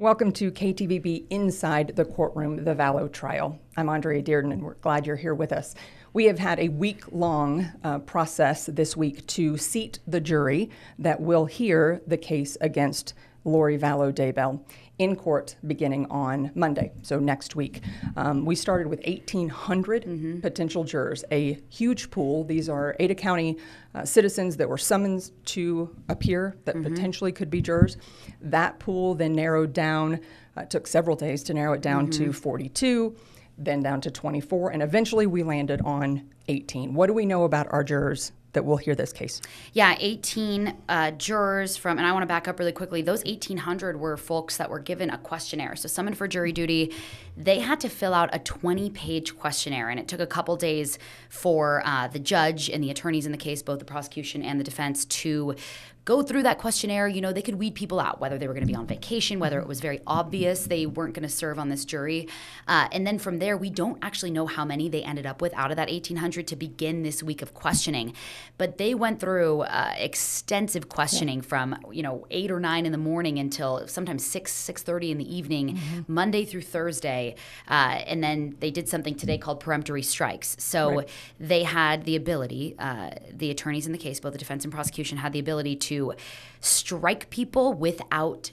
Welcome to KTVB Inside the Courtroom, the Vallow Trial. I'm Andrea Dearden, and we're glad you're here with us. We have had a week long uh, process this week to seat the jury that will hear the case against Lori Vallow Daybell in court beginning on Monday, so next week. Um, we started with 1,800 mm-hmm. potential jurors, a huge pool. These are Ada County uh, citizens that were summoned to appear that mm-hmm. potentially could be jurors. That pool then narrowed down, uh, took several days to narrow it down mm-hmm. to 42, then down to 24, and eventually we landed on 18. What do we know about our jurors that will hear this case? Yeah, 18 uh, jurors from, and I want to back up really quickly. Those 1,800 were folks that were given a questionnaire. So, summoned for jury duty, they had to fill out a 20 page questionnaire, and it took a couple days for uh, the judge and the attorneys in the case, both the prosecution and the defense, to go through that questionnaire, you know, they could weed people out, whether they were going to be on vacation, whether it was very obvious they weren't going to serve on this jury. Uh, and then from there, we don't actually know how many they ended up with out of that 1,800 to begin this week of questioning. But they went through uh, extensive questioning yeah. from, you know, 8 or 9 in the morning until sometimes 6, 6.30 in the evening, mm-hmm. Monday through Thursday. Uh, and then they did something today called peremptory strikes. So right. they had the ability, uh, the attorneys in the case, both the defense and prosecution, had the ability to to strike people without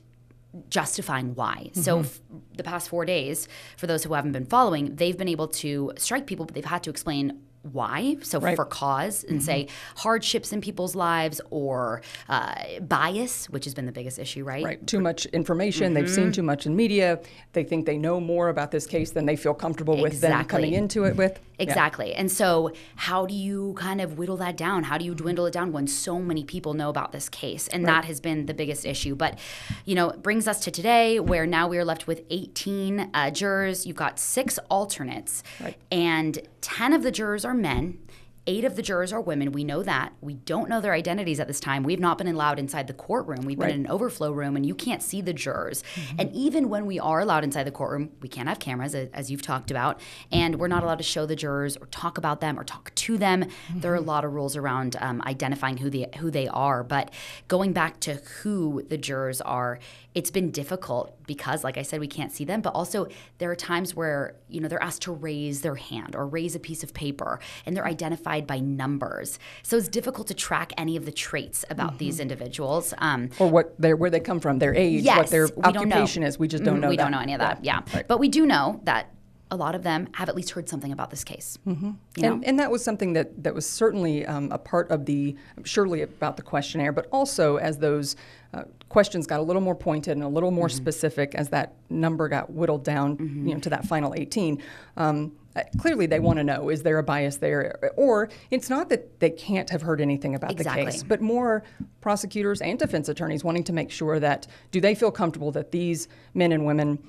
justifying why. Mm-hmm. So f- the past 4 days for those who haven't been following, they've been able to strike people but they've had to explain why, so right. for cause, and mm-hmm. say hardships in people's lives or uh, bias, which has been the biggest issue, right? Right. Too much information. Mm-hmm. They've seen mm-hmm. too much in media. They think they know more about this case than they feel comfortable exactly. with them coming into it with. Exactly. Yeah. And so, how do you kind of whittle that down? How do you dwindle it down when so many people know about this case? And right. that has been the biggest issue. But, you know, it brings us to today where now we are left with 18 uh, jurors. You've got six alternates, right. and 10 of the jurors are men Eight of the jurors are women. We know that. We don't know their identities at this time. We've not been allowed inside the courtroom. We've right. been in an overflow room, and you can't see the jurors. Mm-hmm. And even when we are allowed inside the courtroom, we can't have cameras, as you've talked about, and we're not allowed to show the jurors or talk about them or talk to them. Mm-hmm. There are a lot of rules around um, identifying who they who they are. But going back to who the jurors are, it's been difficult because, like I said, we can't see them. But also, there are times where you know they're asked to raise their hand or raise a piece of paper, and they're identified by numbers. So it's difficult to track any of the traits about mm-hmm. these individuals. Um, or what where they come from, their age, yes, what their occupation is. We just don't mm-hmm. know. We that. don't know any of that. Yeah, yeah. Right. but we do know that a lot of them have at least heard something about this case. Mm-hmm. And, and, that was something that, that was certainly um, a part of the, surely about the questionnaire, but also as those uh, questions got a little more pointed and a little more mm-hmm. specific as that number got whittled down mm-hmm. you know, to that final 18. Um, uh, clearly they want to know is there a bias there or it's not that they can't have heard anything about exactly. the case but more prosecutors and defense attorneys wanting to make sure that do they feel comfortable that these men and women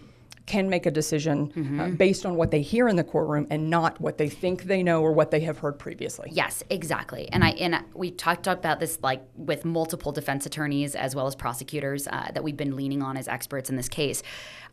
can make a decision uh, mm-hmm. uh, based on what they hear in the courtroom and not what they think they know or what they have heard previously. Yes, exactly. And I and we talked about this like with multiple defense attorneys as well as prosecutors uh, that we've been leaning on as experts in this case.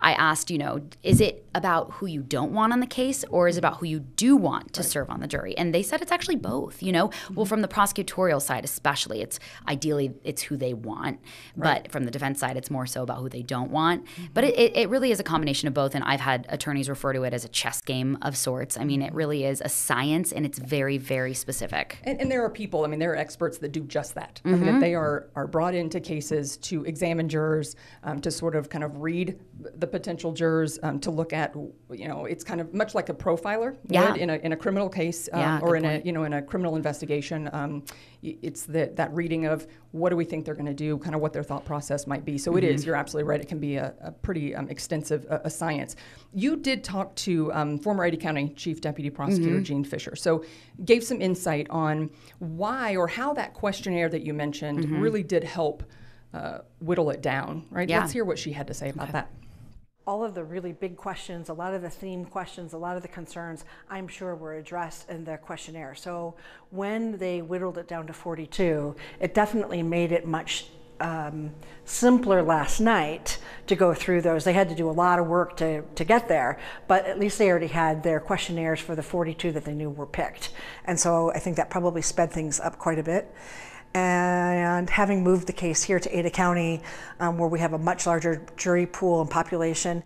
I asked, you know, is it about who you don't want on the case or is it about who you do want to right. serve on the jury? And they said it's actually both, you know. Mm-hmm. Well, from the prosecutorial side especially, it's ideally it's who they want, right. but from the defense side it's more so about who they don't want. Mm-hmm. But it, it really is a combination of both and I've had attorneys refer to it as a chess game of sorts. I mean, it really is a science and it's very very specific. And, and there are people, I mean, there are experts that do just that. Mm-hmm. I mean, mm-hmm. they are are brought into cases to examine jurors, um, to sort of kind of read the the potential jurors um, to look at, you know, it's kind of much like a profiler yeah. would in a, in a criminal case um, yeah, or in point. a, you know, in a criminal investigation. Um, it's the, that reading of what do we think they're going to do, kind of what their thought process might be. So mm-hmm. it is, you're absolutely right. It can be a, a pretty um, extensive uh, a science. You did talk to um, former Ada County Chief Deputy Prosecutor mm-hmm. Jean Fisher. So gave some insight on why or how that questionnaire that you mentioned mm-hmm. really did help uh, whittle it down, right? Yeah. Let's hear what she had to say about okay. that all of the really big questions, a lot of the theme questions, a lot of the concerns, I'm sure were addressed in the questionnaire. So when they whittled it down to 42, it definitely made it much um, simpler last night to go through those. They had to do a lot of work to, to get there, but at least they already had their questionnaires for the 42 that they knew were picked. And so I think that probably sped things up quite a bit. And having moved the case here to Ada County, um, where we have a much larger jury pool and population,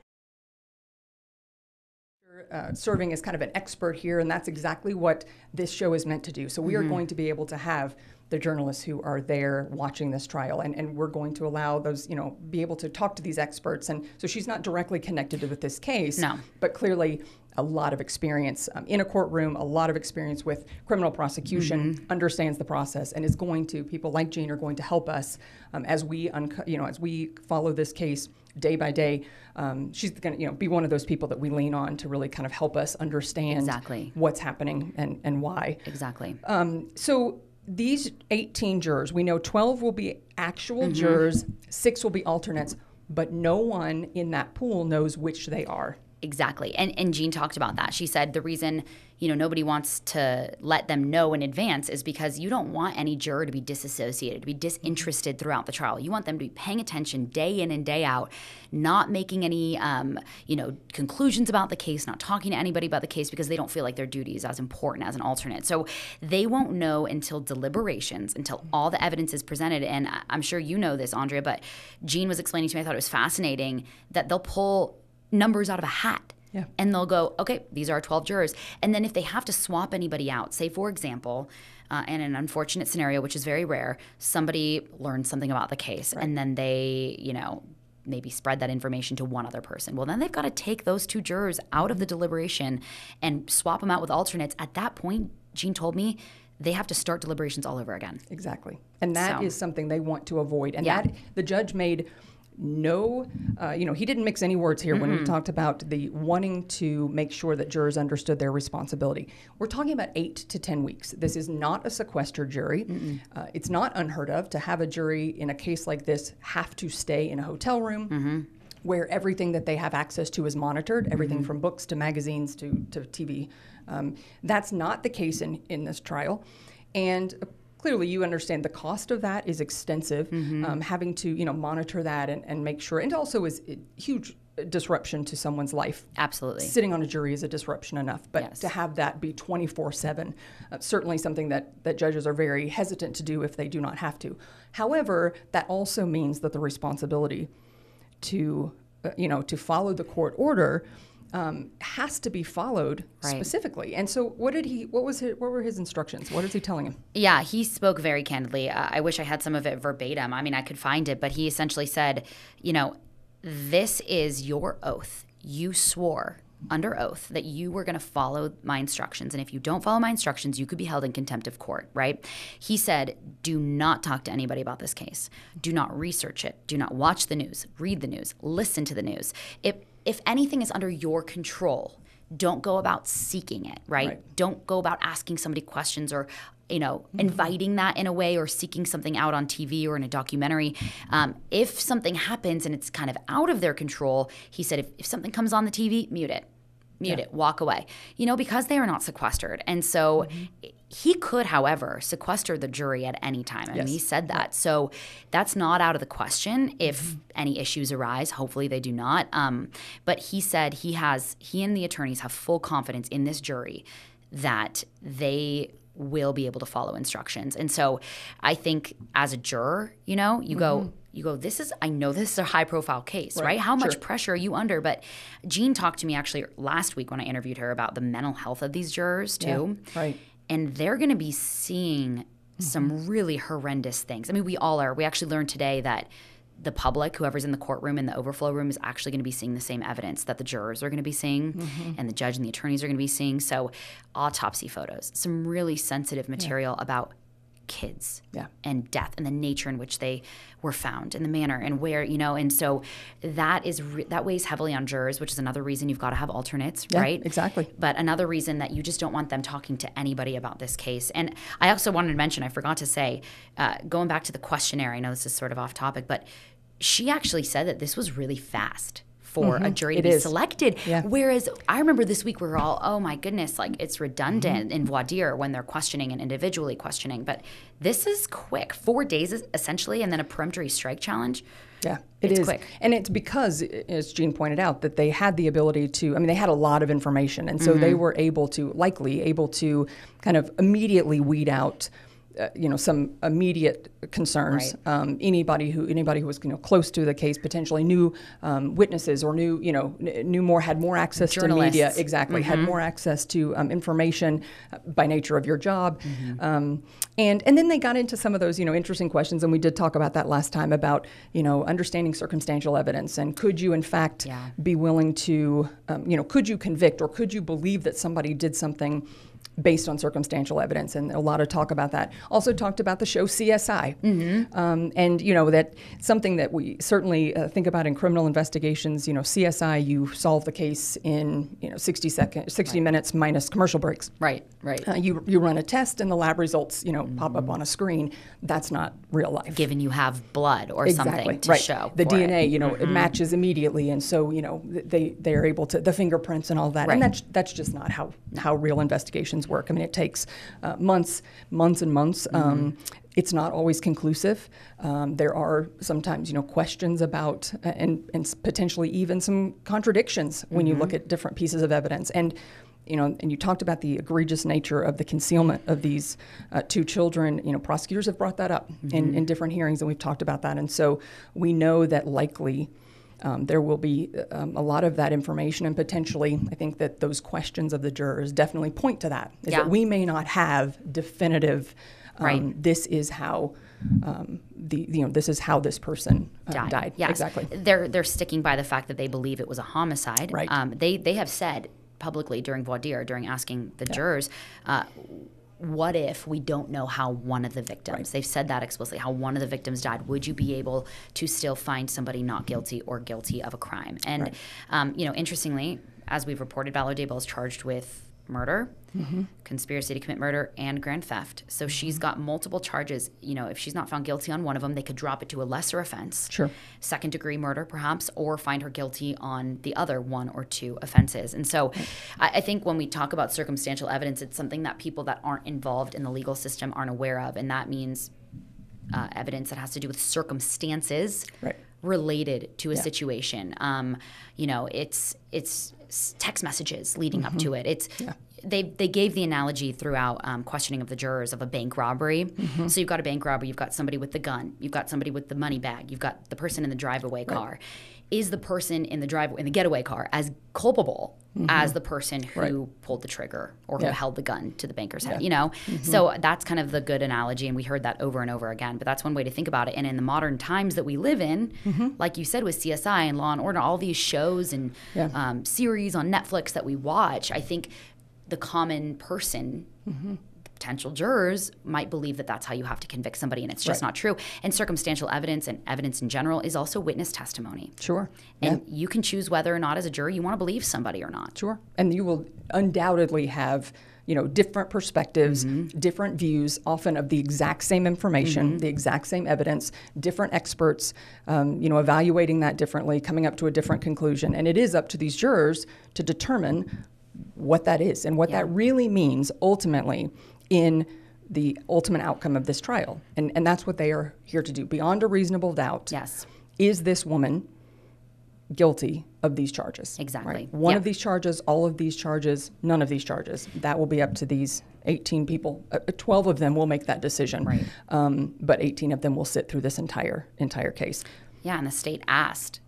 uh, serving as kind of an expert here, and that's exactly what this show is meant to do. So we are going to be able to have the journalists who are there watching this trial, and, and we're going to allow those, you know, be able to talk to these experts. And so she's not directly connected with this case, No. but clearly a lot of experience um, in a courtroom, a lot of experience with criminal prosecution, understands the process, and is going to people like Jean are going to help us um, as we unco- you know as we follow this case day by day. Um, she's going to you know be one of those people that we lean on to really kind of help us understand Exactly. what's happening and and why. Exactly. Um, so these 18 jurors, we know 12 will be actual Mm-hmm. jurors, six will be alternates, but no one in that pool knows which they are. Exactly. And and Jean talked about that. She said the reason, you know, nobody wants to let them know in advance is because you don't want any juror to be disassociated, to be disinterested throughout the trial. You want them to be paying attention day in and day out, not making any um, you know, conclusions about the case, not talking to anybody about the case because they don't feel like their duty is as important as an alternate. So they won't know until deliberations, until all the evidence is presented. And I'm sure you know this, Andrea, but Jean was explaining to me, I thought it was fascinating that they'll pull numbers out of a hat. Yeah. And they'll go, okay, these are our 12 jurors. And then if they have to swap anybody out, say, for example, uh, in an unfortunate scenario, which is very rare, somebody learns something about the case and then they, you know, maybe spread that information to one other person. Well, then they've got to take those two jurors out of the deliberation and swap them out with alternates. At that point, Jean told me they have to start deliberations all over again. Exactly. And that is So- something they want to avoid. And Yeah. that the judge made no, uh, you know, he didn't mix any words here when we talked about the wanting to make sure that jurors understood their responsibility. We're talking about eight to 10 weeks. This is not a sequester jury. Uh, it's not unheard of to have a jury in a case like this have to stay in a hotel room. Where everything that they have access to is monitored, everything from books to magazines to, to TV. Um, that's not the case in, in this trial. And clearly you understand the cost of that is extensive um, having to you know monitor that and, and make sure and also is a huge disruption to someone's life Absolutely. sitting on a jury is a disruption enough but Yes. to have that be 24-7 uh, certainly something that, that judges are very hesitant to do if they do not have to however that also means that the responsibility to uh, you know to follow the court order um, has to be followed Right. specifically and so what did he what was his, what were his instructions what is he telling him Yeah, he spoke very candidly. Uh, I wish I had some of it verbatim. I mean, I could find it, but he essentially said, you know, this is your oath. You swore under oath that you were going to follow my instructions. And if you don't follow my instructions, you could be held in contempt of court, right? He said, do not talk to anybody about this case. Do not research it. Do not watch the news, read the news, listen to the news. If, if anything is under your control, don't go about seeking it, right? Right. Don't go about asking somebody questions or you know inviting that in a way or seeking something out on tv or in a documentary. Um, if something happens and it's kind of out of their control he said if, if something comes on the tv mute it. Mute it. Walk away. You know because they are not sequestered. And so he could however sequester the jury at any time I mean, Yes. he said that. So that's not out of the question if any issues arise. Hopefully they do not. Um, but he said he has he and the attorneys have full confidence in this jury that they will be able to follow instructions. And so i think as a juror you know you go you go this is i know this is a high profile case right, how much pressure are you under? But jean talked to me actually last week when i interviewed her about the mental health of these jurors too. Right and they're going to be seeing some mm-hmm. really horrendous things. I mean, we all are. We actually learned today that the public, whoever's in the courtroom in the overflow room, is actually going to be seeing the same evidence that the jurors are going to be seeing, mm-hmm. and the judge and the attorneys are going to be seeing. So, autopsy photos, some really sensitive material about kids Yeah. and death and the nature in which they were found and the manner and where you know and so that is re- that weighs heavily on jurors which is another reason you've got to have alternates Yeah, right exactly. but another reason that you just don't want them talking to anybody about this case. And I also wanted to mention, I forgot to say, uh, going back to the questionnaire, I know this is sort of off topic, but she actually said that this was really fast for a jury to Mm-hmm. It be is. selected. Yeah. Whereas I remember this week we were all, oh my goodness, like it's redundant Mm-hmm. in voir dire when they're questioning and individually questioning. But this is quick. Four days is- essentially, and then a peremptory strike challenge. Yeah, it is, It's quick. and it's because, as Jean pointed out, that they had the ability to. I mean, they had a lot of information, and so they were able to, likely, able to, kind of immediately weed out uh, you know some immediate concerns. Right. Um, anybody who anybody who was you know close to the case potentially knew um, witnesses or knew you know kn- knew more had more access to media exactly had more access to um, information uh, by nature of your job. Um, and and then they got into some of those you know interesting questions, and we did talk about that last time about you know understanding circumstantial evidence and could you in fact Yeah. be willing to um, you know could you convict or could you believe that somebody did something based on circumstantial evidence and a lot of talk about that. Also talked about the show csi um, and you know that something that we certainly uh, think about in criminal investigations you know csi you solve the case in you know 60 seconds 60 minutes minus commercial breaks. Right, right. uh, you, you run a test and the lab results you know pop up on a screen. That's not real life. Given you have blood or exactly. something to right. show the for it. Mm-hmm. dna you know it matches immediately and so you know they they are able to the fingerprints and all that. And that's that's just not how how real investigations work i mean it takes uh, months months and months Mm-hmm. um, it's not always conclusive. Um, there are sometimes, you know, questions about uh, and, and potentially even some contradictions when you Mm-hmm. look at different pieces of evidence. And you know, and you talked about the egregious nature of the concealment of these uh, two children. You know, prosecutors have brought that up Mm-hmm. in, in different hearings, and we've talked about that. And so we know that likely um, there will be um, a lot of that information, and potentially, I think that those questions of the jurors definitely point to that. Is Yeah. that we may not have definitive. Um, Right. This is how um, the you know this is how this person uh, died. died. Yes. Exactly. They're they're sticking by the fact that they believe it was a homicide. Right. Um, they they have said publicly during voir dire, during asking the jurors. Uh, what if we don't know how one of the victims they've said that explicitly how one of the victims died would you be able to still find somebody not guilty or guilty of a crime? And um, you know interestingly as we've reported Vallow Daybell is charged with murder conspiracy to commit murder and grand theft. So she's got multiple charges. You know if she's not found guilty on one of them they could drop it to a lesser offense. Sure. second degree murder perhaps or find her guilty on the other one or two offenses. And so I, I think when we talk about circumstantial evidence it's something that people that aren't involved in the legal system aren't aware of. And that means uh, evidence that has to do with circumstances Right. Related to a situation. Um, you know it's it's text messages leading up to it. It's they, they gave the analogy throughout um, questioning of the jurors of a bank robbery. So you've got a bank robbery, you've got somebody with the gun, you've got somebody with the money bag, you've got the person in the drive-away car. Is the person in the drive in the getaway car as culpable as mm-hmm. the person who pulled the trigger or who Yeah. held the gun to the banker's head? You know, mm-hmm. so that's kind of the good analogy, and we heard that over and over again. But that's one way to think about it. And in the modern times that we live in, mm-hmm. like you said with CSI and Law and Order, all these shows and Yeah. um, series on Netflix that we watch, I think the common person, potential jurors, might believe that that's how you have to convict somebody, and it's just Right. not true. And circumstantial evidence and evidence in general is also witness testimony. Sure. And you can choose whether or not, as a jury, you want to believe somebody or not. Sure. And you will undoubtedly have, you know, different perspectives, different views, often of the exact same information, the exact same evidence, different experts, um, you know, evaluating that differently, coming up to a different conclusion. And it is up to these jurors to determine what that is and what Yeah. that really means ultimately in the ultimate outcome of this trial. And, and that's what they are here to do. Beyond a reasonable doubt, Yes. is this woman guilty of these charges? Exactly. Right? One Yeah. of these charges, all of these charges, none of these charges. That will be up to these 18 people. Uh, uh, 12 of them will make that decision. Right. Um, but 18 of them will sit through this entire entire case. Yeah, and the state asked,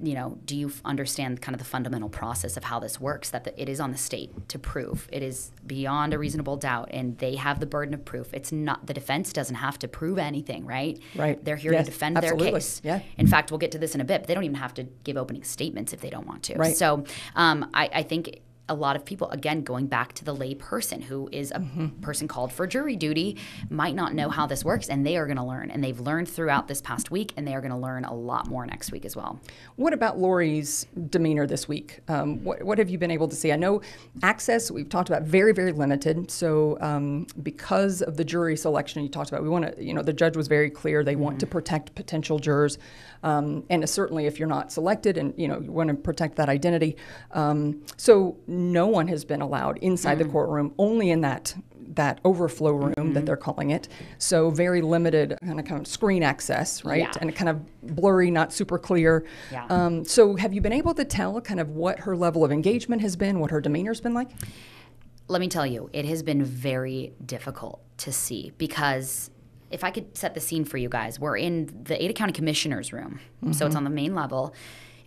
you know, do you f- understand kind of the fundamental process of how this works? That the, it is on the state to prove. It is beyond a reasonable doubt, and they have the burden of proof. It's not the defense doesn't have to prove anything, right? Right. They're here Yes, to defend absolutely. their case. Yeah. In fact, we'll get to this in a bit. But they don't even have to give opening statements if they don't want to. Right. So um, I, I think a lot of people, again, going back to the lay person who is a Mm-hmm. person called for jury duty, might not know how this works, and they are going to learn. And they've learned throughout this past week, and they are going to learn a lot more next week as well. What about Lori's demeanor this week? Um, what, what have you been able to see? I know access, we've talked about, very, very limited. So, um, because of the jury selection you talked about, we want to, you know, the judge was very clear they want to protect potential jurors. Um, and certainly if you're not selected and, you know, you want to protect that identity. Um, so, no one has been allowed inside the courtroom, only in that that overflow room that they're calling it. So very limited kind of, kind of screen access, right? Yeah. And kind of blurry, not super clear. Yeah. Um, so have you been able to tell kind of what her level of engagement has been, what her demeanor's been like? let me tell you, it has been very difficult to see because if I could set the scene for you guys, we're in the Ada County Commissioner's room. Mm-hmm. So it's on the main level.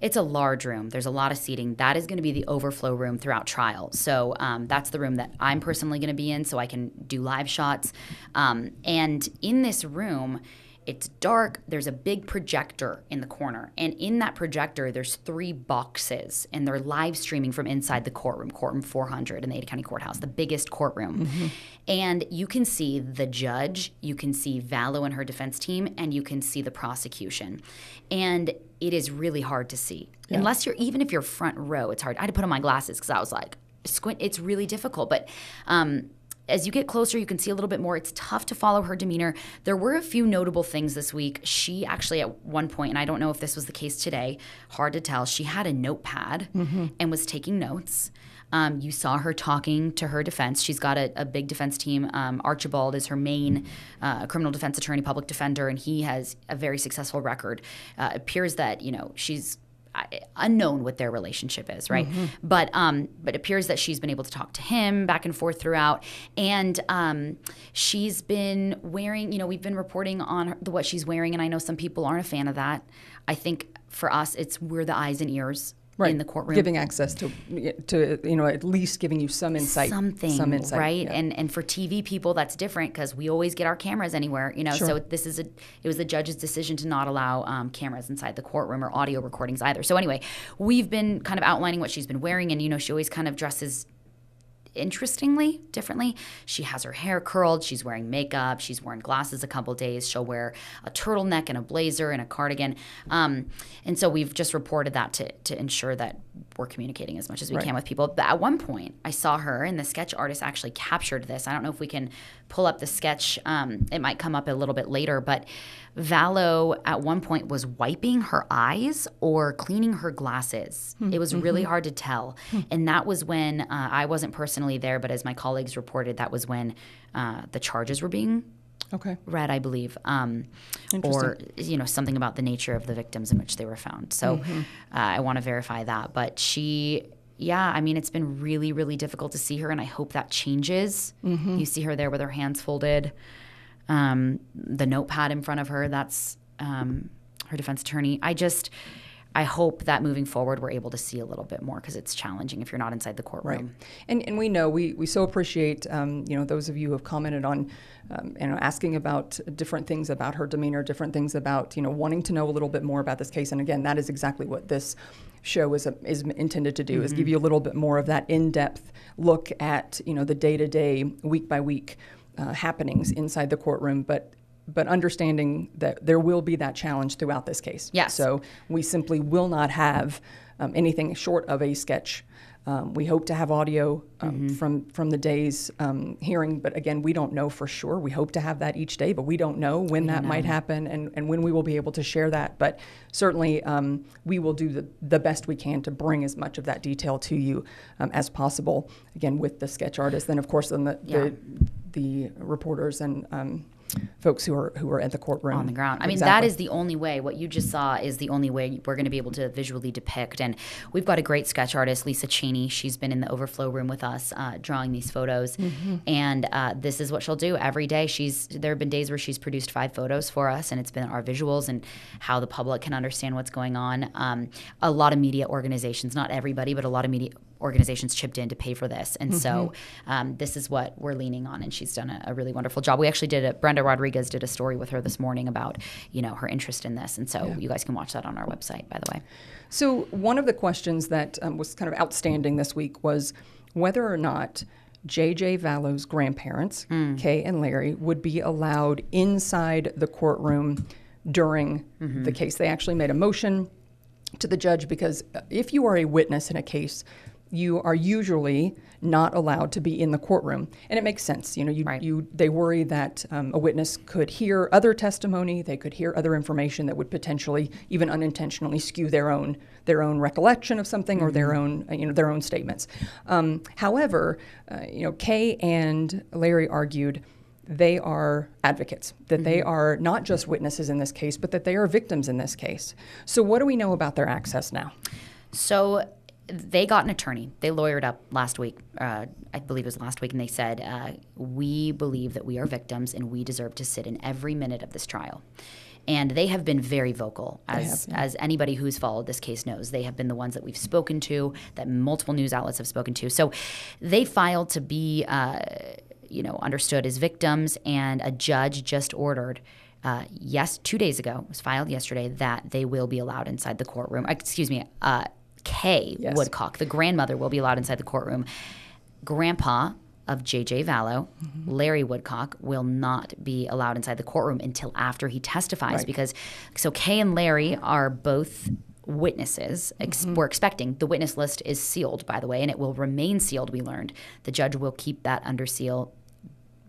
It's a large room. There's a lot of seating. That is going to be the overflow room throughout trial. So um, that's the room that I'm personally going to be in so I can do live shots. Um, and in this room, it's dark. There's a big projector in the corner. And in that projector, there's three boxes, and they're live streaming from inside the courtroom, courtroom 400 in the Ada County Courthouse, the biggest courtroom. Mm-hmm. And you can see the judge, you can see Vallow and her defense team, and you can see the prosecution. And it is really hard to see. Yeah. Unless you're, even if you're front row, it's hard. I had to put on my glasses because I was like, squint, it's really difficult. But, um, as you get closer, you can see a little bit more. It's tough to follow her demeanor. There were a few notable things this week. She actually, at one point, and I don't know if this was the case today, hard to tell, she had a notepad mm-hmm. and was taking notes. Um, you saw her talking to her defense. She's got a, a big defense team. Um, Archibald is her main uh, criminal defense attorney, public defender, and he has a very successful record. Uh, appears that you know she's unknown what their relationship is, right? Mm-hmm. But um, but it appears that she's been able to talk to him back and forth throughout, and um, she's been wearing. You know, we've been reporting on the, what she's wearing, and I know some people aren't a fan of that. I think for us, it's we're the eyes and ears right. in the courtroom, giving access to to you know at least giving you some insight, something, some insight, right? Yeah. And and for TV people, that's different because we always get our cameras anywhere, you know. Sure. So this is a it was the judge's decision to not allow um, cameras inside the courtroom or audio recordings either. So anyway, we've been kind of outlining what she's been wearing, and you know, she always kind of dresses interestingly, differently. She has her hair curled. She's wearing makeup. She's worn glasses a couple days. She'll wear a turtleneck and a blazer and a cardigan. Um, and so we've just reported that to, to ensure that we're communicating as much as we right. can with people. But at one point, I saw her, and the sketch artist actually captured this. I don't know if we can pull up the sketch. Um, it might come up a little bit later, but Vallow at one point was wiping her eyes or cleaning her glasses. Mm-hmm. It was really mm-hmm. hard to tell. Mm-hmm. And that was when uh, I wasn't personally there, but as my colleagues reported, that was when uh, the charges were being okay. read, I believe, um, or you know something about the nature of the victims in which they were found. So mm-hmm. uh, I want to verify that. But she, yeah, I mean, it's been really, really difficult to see her, and I hope that changes. Mm-hmm. You see her there with her hands folded, um, the notepad in front of her. That's um, her defense attorney. I just. I hope that moving forward we're able to see a little bit more because it's challenging if you're not inside the courtroom. Right, and and we know we we so appreciate um, you know those of you who have commented on um, you know, asking about different things about her demeanor, different things about, you know, wanting to know a little bit more about this case. And again, that is exactly what this show is, a, is intended to do, mm-hmm. is give mm-hmm. you a little bit more of that in-depth look at, you know, the day-to-day, week-by-week uh, happenings inside the courtroom, but but understanding that there will be that challenge throughout this case. Yes. So we simply will not have um, anything short of a sketch um, we hope to have audio um, mm-hmm. from from the day's um, hearing, but again, we don't know for sure. We hope to have that each day, but we don't know when we that know. might happen and, and when we will be able to share that. But certainly, um, we will do the, the best we can to bring as much of that detail to you um, as possible. Again, with the sketch artist, then of course, then the yeah. the, the reporters and um, folks who are who are at the courtroom on the ground. I mean, that is the only way. What you just saw is the only way we're going to be able to visually depict. And we've got a great sketch artist, Lisa Cheney. She's been in the overflow room with us, uh, drawing these photos. Mm-hmm. And uh, this is what she'll do every day. She's there have been days where she's produced five photos for us, and it's been our visuals and how the public can understand what's going on. Um, a lot of media organizations, not everybody, but a lot of media organizations chipped in to pay for this. And mm-hmm. so um, this is what we're leaning on, and she's done a, a, really wonderful job. We actually did a Brenda Rodriguez did a story with her this morning about you know her interest in this, and so yeah. you guys can watch that on our website, by the way. So one of the questions that um, was kind of outstanding this week was whether or not. J.J. Vallow's grandparents, mm. Kay and Larry, would be allowed inside the courtroom during mm-hmm. the case. They actually made a motion to the judge because if you are a witness in a case, you are usually not allowed to be in the courtroom, and it makes sense. You know, you, right. you they worry that um, a witness could hear other testimony, they could hear other information that would potentially, even unintentionally, skew their own their own recollection of something mm-hmm. or their mm-hmm. own you know their own statements. Um, however, uh, you know, Kay and Larry argued they are advocates, that mm-hmm. they are not just witnesses in this case, but that they are victims in this case. So, what do we know about their access now? So, they got an attorney. They lawyered up last week. Uh, I believe it was last week, and they said, uh, "We believe that we are victims and we deserve to sit in every minute of this trial." And they have been very vocal, as have, as anybody who's followed this case knows. They have been the ones that we've spoken to, that multiple news outlets have spoken to. So they filed to be, uh, you know, understood as victims, and a judge just ordered uh, yes, two days ago, it was filed yesterday, that they will be allowed inside the courtroom. Excuse me, uh, Kay Yes. Woodcock, the grandmother, will be allowed inside the courtroom. Grandpa of JJ Vallow, Mm-hmm. Larry Woodcock, will not be allowed inside the courtroom until after he testifies Right. because so Kay and Larry are both witnesses. Ex- Mm-hmm. We're expecting the witness list is sealed, by the way, and it will remain sealed. We learned the judge will keep that under seal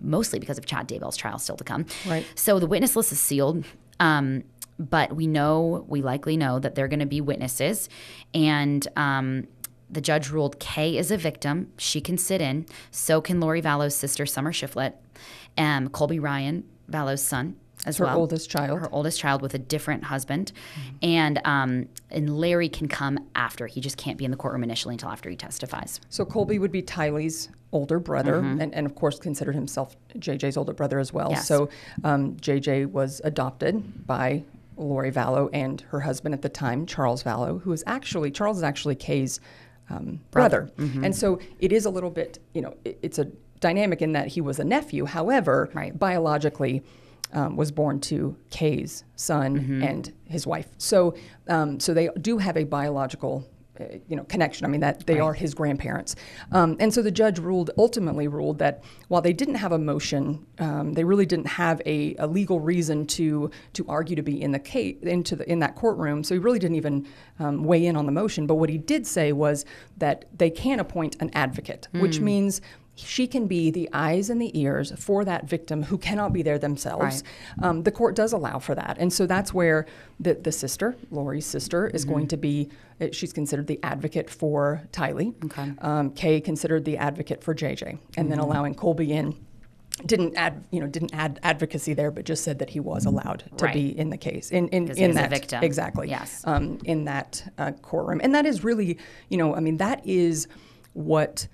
mostly because of Chad Daybell's trial still to come. Right. So the witness list is sealed. Um, but we know, we likely know that they're going to be witnesses. And um, the judge ruled Kay is a victim. She can sit in. So can Lori Vallow's sister, Summer Shiflett, um, Colby Ryan, Vallow's son, as Her well. oldest child. Her oldest child with a different husband. And, um, and Larry can come after. He just can't be in the courtroom initially until after he testifies. So Colby would be Tylee's older brother, Mm-hmm. and, and of course considered himself JJ's older brother as well. Yes. So um, JJ was adopted by Lori Vallow and her husband at the time, Charles Vallow, who is actually Charles is actually Kay's um, brother, Mm-hmm. and so it is a little bit, you know, it, it's a dynamic in that he was a nephew. However, Right. biologically. Um, was born to Kay's son Mm-hmm. and his wife, so um, so they do have a biological you know connection. I mean that they are his grandparents, um, and so the judge ruled ultimately ruled that while they didn't have a motion, um, they really didn't have a, a legal reason to to argue to be in the case into the in that courtroom. So he really didn't even um, weigh in on the motion. But what he did say was that they can appoint an advocate, which means. She can be the eyes and the ears for that victim who cannot be there themselves. Um, the court does allow for that, and so that's where the the sister, Lori's sister, is going to be. uh, She's considered the advocate for Tylee. Okay. Um, Kay considered the advocate for JJ, and then allowing Colby in. Didn't add, you know, didn't add advocacy there, but just said that he was allowed to Right. be in the case, in in, in that victim. exactly, Yes. um, in that uh, courtroom, and that is really, you know, I mean, that is what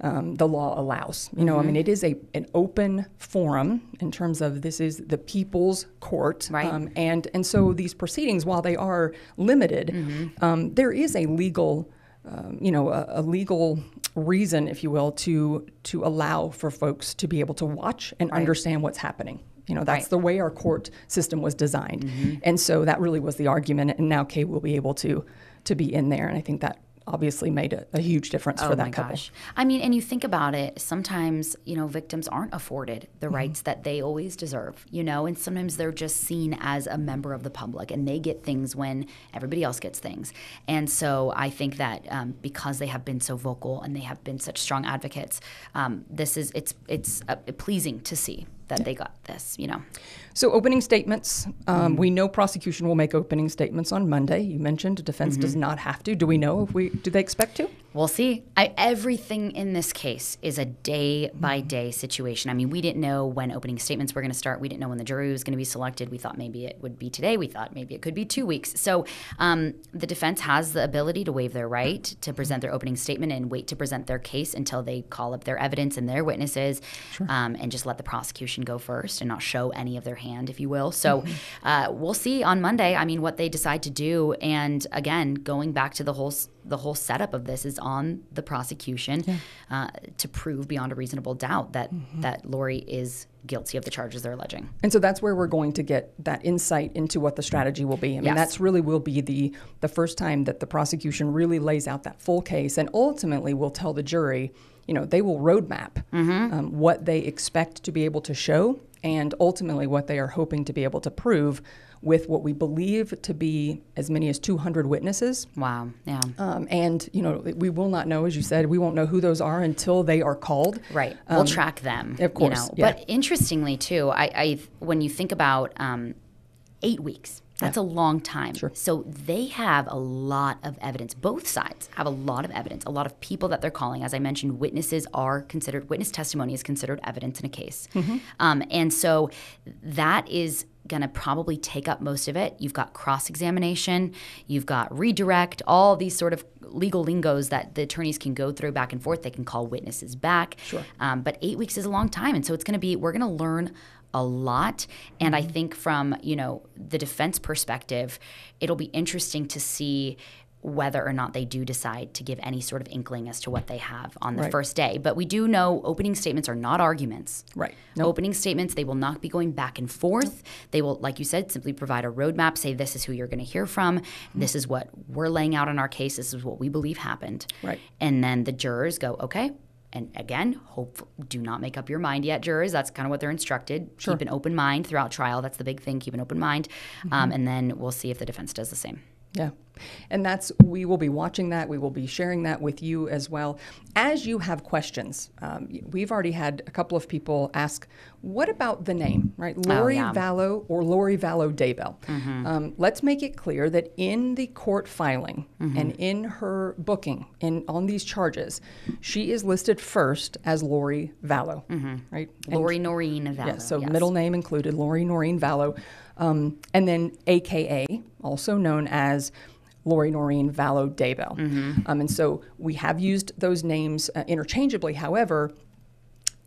um, the law allows. You know, I Mm-hmm. mean, it is a an open forum in terms of this is the people's court, Right. um, and and so these proceedings, while they are limited, Mm-hmm. um, there is a legal, um, you know, a, a legal reason, if you will, to to allow for folks to be able to watch and understand what's happening. You know, that's Right. Mm-hmm. the way our court system was designed, and so that really was the argument. And now Kay will be able to to be in there, and I think that obviously made a, a huge difference for oh that my couple. gosh. I mean, and you think about it, sometimes, you know, victims aren't afforded the Mm-hmm. rights that they always deserve, you know, and sometimes they're just seen as a member of the public and they get things when everybody else gets things. And so I think that um, because they have been so vocal and they have been such strong advocates, um, this is, it's, it's uh, pleasing to see that they got this, you know. So opening statements, um, Mm-hmm. we know prosecution will make opening statements on Monday. You mentioned defense Mm-hmm. does not have to. Do we know if we do they expect to? We'll see. I, everything in this case is a day by day situation. I mean, we didn't know when opening statements were going to start. We didn't know when the jury was going to be selected. We thought maybe it would be today. We thought maybe it could be two weeks. So um, the defense has the ability to waive their right to present their opening statement and wait to present their case until they call up their evidence and their witnesses um, and just let the prosecution go first and not show any of their hand, if you will. So uh, we'll see on Monday. I mean, what they decide to do. And again, going back to the whole the whole setup of this is on the prosecution uh, to prove beyond a reasonable doubt that that Lori is guilty of the charges they're alleging. And so that's where we're going to get that insight into what the strategy will be. I mean, Yes. that's really will be the the first time that the prosecution really lays out that full case, and ultimately will tell the jury, you know, they will roadmap um, what they expect to be able to show, and ultimately what they are hoping to be able to prove with what we believe to be as many as 200 witnesses. Wow. Yeah. Um, and you know, we will not know, as you said, we won't know who those are until they are called. Right. we'll track them. Um, of course, You know? yeah. But interestingly, too, I, I when you think about um, eight weeks, That's a long time. Sure. So they have a lot of evidence. Both sides have a lot of evidence, a lot of people that they're calling. As I mentioned, witnesses are considered, witness testimony is considered evidence in a case. Um, and so that is going to probably take up most of it. You've got cross examination, you've got redirect, all these sort of legal lingos that the attorneys can go through back and forth. They can call witnesses back. Sure. Um, but eight weeks is a long time. And so it's going to be, we're going to learn a lot. And I mm-hmm. think from, you know, the defense perspective, it'll be interesting to see whether or not they do decide to give any sort of inkling as to what they have on the Right. first day. But we do know opening statements are not arguments. Right. Opening statements, they will not be going back and forth. They will, like you said, simply provide a roadmap, say this is who you're going to hear from, mm-hmm. this is what we're laying out in our case, this is what we believe happened. Right. And then the jurors go, okay. And again, hope do not make up your mind yet, jurors. That's kind of what they're instructed. Keep an open mind throughout trial. That's the big thing. Keep an open mind, Mm-hmm. um, and then we'll see if the defense does the same. Yeah. And that's, we will be watching that. We will be sharing that with you as well. As you have questions, um, we've already had a couple of people ask, what about the name, right? Lori yeah. Vallow or Lori Vallow Daybell. Um, let's make it clear that in the court filing and in her booking in, on these charges, she is listed first as Lori Vallow, right? And- Lori Noreen Vallow. yeah, so yes. middle name included Lori Noreen Vallow, um, and then AKA, also known as Lori Noreen Vallow Daybell. Mm-hmm. Um, and so we have used those names uh, interchangeably. However,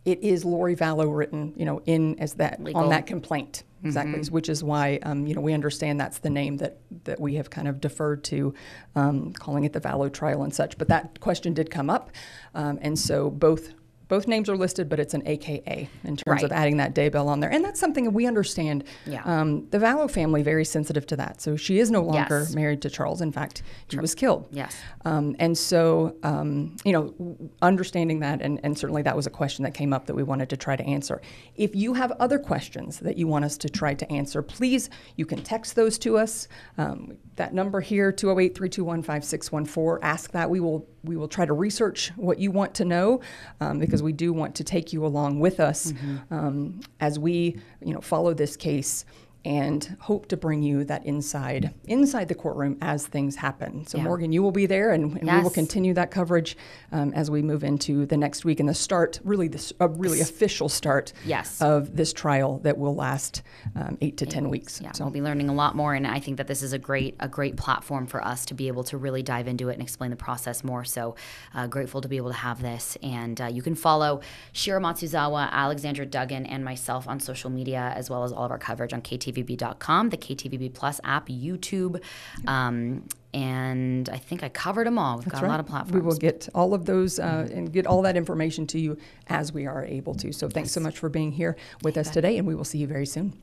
it is Lori Vallow written, you know, in as that Legal. on that complaint. Exactly, Mm-hmm. which is why um, you know we understand that's the name that that we have kind of deferred to, um, calling it the Vallow trial and such. But that question did come up, um, and so both both names are listed, but it's an AKA in terms of adding that Daybell on there, and that's something that we understand. Yeah. Um, the Vallow family very sensitive to that, so she is no longer Yes. married to Charles. In fact, he was killed. Yes. Um, and so, um, you know, understanding that, and, and certainly that was a question that came up that we wanted to try to answer. If you have other questions that you want us to try to answer, please, you can text those to us. Um, that number here, 208 321 5614, ask that. We will, we will try to research what you want to know um, because we do want to take you along with us um, as we, you know, follow this case and hope to bring you that inside inside the courtroom as things happen. So Yeah. Morgan, you will be there, and, and we will continue that coverage um, as we move into the next week and the start, really this a really official start Yes. of this trial that will last um, eight to ten weeks. Yeah, So we'll be learning a lot more, and I think that this is a great a great platform for us to be able to really dive into it and explain the process more. So uh, grateful to be able to have this, and uh, you can follow Shira Matsuzawa, Alexandra Duggan, and myself on social media as well as all of our coverage on KTVB.com, the KTVB Plus app, YouTube. Um, and I think I covered them all. We've got that's a lot of platforms. We will get all of those uh, and get all that information to you as we are able to. So thanks so much for being here with us today, and we will see you very soon.